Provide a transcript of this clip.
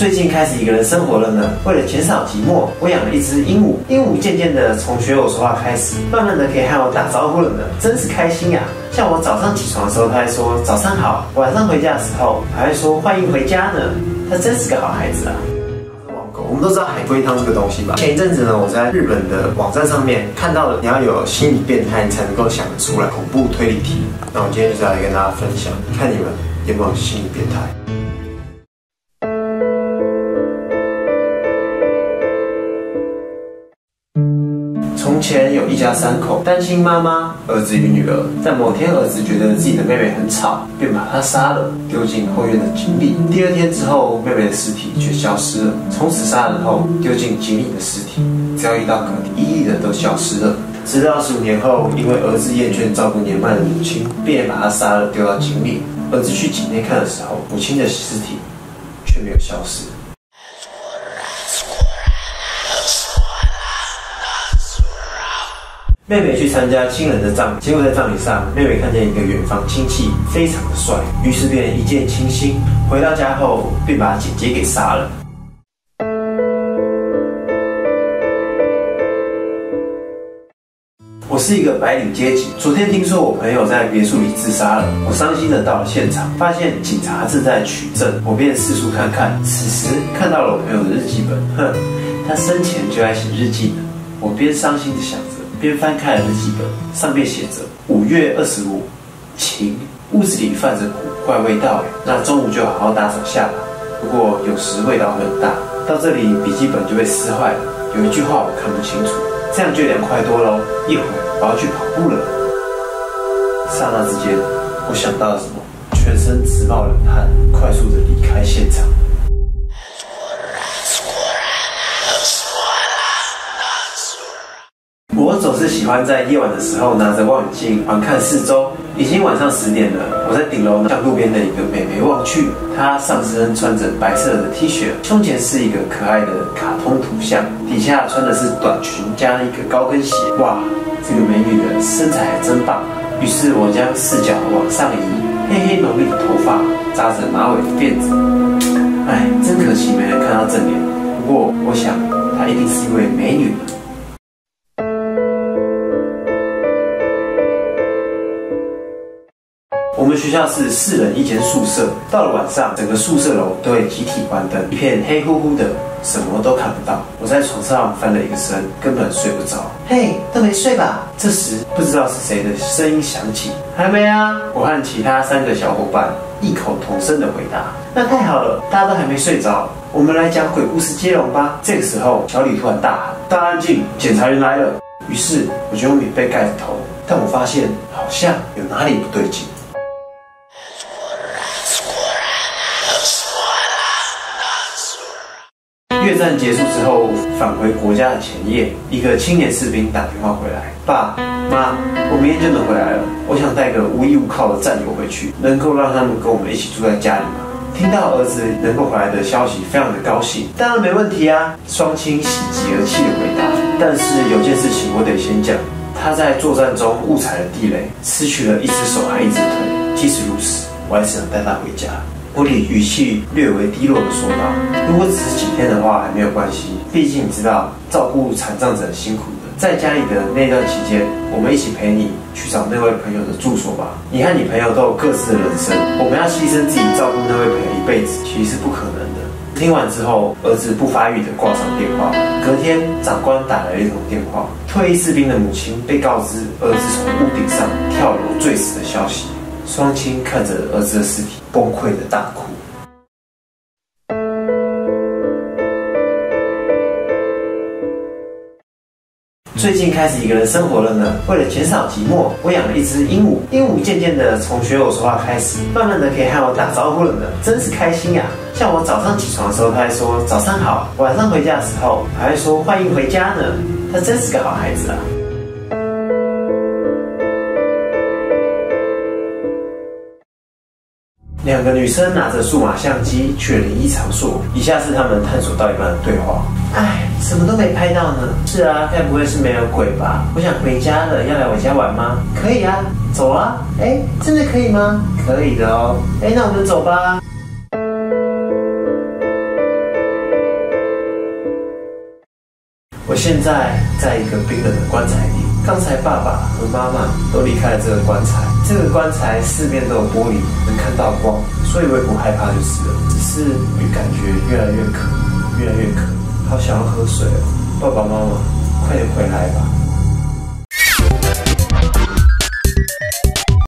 最近开始一个人生活了呢。为了减少寂寞，我养了一只鹦鹉。鹦鹉渐渐的从学我说话开始，慢慢的可以和我打招呼了呢，真是开心呀！像我早上起床的时候，它还说早上好；晚上回家的时候，还会说欢迎回家呢。它真是个好孩子啊！我们都知道海龟汤这个东西吧？前一阵子呢，我在日本的网站上面看到了，你要有心理变态，你才能够想得出来恐怖推理题。那我今天就是要来跟大家分享，看你们有没有心理变态。从前有一家三口，单亲妈妈、儿子与女儿。在某天，儿子觉得自己的妹妹很吵，便把她杀了，丢进后院的井里。第二天之后，妹妹的尸体却消失了。从此杀人后丢进井里的尸体，只要一到隔天，一一的都消失了。直到十五年后，因为儿子厌倦照顾年迈的母亲，便把她杀了，丢到井里。儿子去井内看的时候，母亲的尸体却没有消失。妹妹去参加亲人的葬礼，结果在葬礼上，妹妹看见一个远方亲戚非常的帅，于是便一见倾心。回到家后，便把姐姐给杀了。我是一个白领阶级，昨天听说我朋友在别墅里自杀了，我伤心的到了现场，发现警察正在取证，我便四处看看。此时看到了我朋友的日记本，哼，他生前就爱写日记呢。我边伤心的想着。边翻开了日记本，上面写着五月二十五，晴。屋子里泛着古怪味道，那中午就好好打扫下吧。不过有时味道会很大。到这里笔记本就被撕坏了，有一句话我看不清楚，这样就凉快多喽。一会我要去跑步了。刹那之间，我想到了什么，全身直冒冷汗，快速的离开现场。欢在夜晚的时候拿着望远镜环看四周。已经晚上十点了，我在顶楼向路边的一个美眉望去。她上身穿着白色的 T 恤，胸前是一个可爱的卡通图像，底下穿的是短裙加一个高跟鞋。哇，这个美女的身材还真棒。于是我将视角往上移，黑黑浓密的头发扎着马尾辫子。哎，真可惜没能看到正脸。不过我想，她一定是一位美女。我们学校是四人一间宿舍，到了晚上，整个宿舍楼都会集体关灯，一片黑乎乎的，什么都看不到。我在床上翻了一个身，根本睡不着。嘿，都没睡吧？这时不知道是谁的声音响起，还没啊！我和其他三个小伙伴异口同声的回答。那太好了，大家都还没睡着，我们来讲鬼故事接龙吧。这个时候，小李突然大喊：“大安静，检察员来了！”于是我就用棉被盖着头，但我发现好像有哪里不对劲。越战结束之后，返回国家的前夜，一个青年士兵打电话回来：“爸妈，我明天就能回来了。我想带个无依无靠的战友回去，能够让他们跟我们一起住在家里吗？”听到儿子能够回来的消息，非常的高兴。当然没问题啊！双亲喜极而泣的回答。但是有件事情我得先讲，他在作战中误踩了地雷，失去了一只手和一只腿。即使如此，我还是想带他回家。我的语气略微低落的说道：“如果只是几天的话，还没有关系。毕竟你知道，照顾残障者辛苦的。在家里的那段期间，我们一起陪你去找那位朋友的住所吧。你和你朋友都有各自的人生，我们要牺牲自己照顾那位朋友一辈子，其实是不可能的。”听完之后，儿子不发育的挂上电话。隔天，长官打来一通电话，退役士兵的母亲被告知儿子从屋顶上跳楼坠死的消息。双亲看着儿子的尸体，崩溃的大哭。最近开始一个人生活了呢。为了减少寂寞，我养了一只鹦鹉。鹦鹉渐渐的从学我说话开始，慢慢的可以和我打招呼了呢，真是开心呀！像我早上起床的时候，它还说早上好；晚上回家的时候，还会说欢迎回家呢。它真是个好孩子啊！两个女生拿着数码相机去了灵异场所，以下是她们探索到一半的对话。哎，什么都没拍到呢？是啊，该不会是没有鬼吧？我想回家了，要来我家玩吗？可以啊，走啊！哎，真的可以吗？可以的哦。哎，那我们走吧。我现在在一个冰冷的棺材里。刚才爸爸和妈妈都离开了这个棺材。这个棺材四面都有玻璃，能看到光，所以我也不害怕就是了。只是感觉越来越渴，越来越渴，好想要喝水哦。爸爸妈妈，快点回来吧。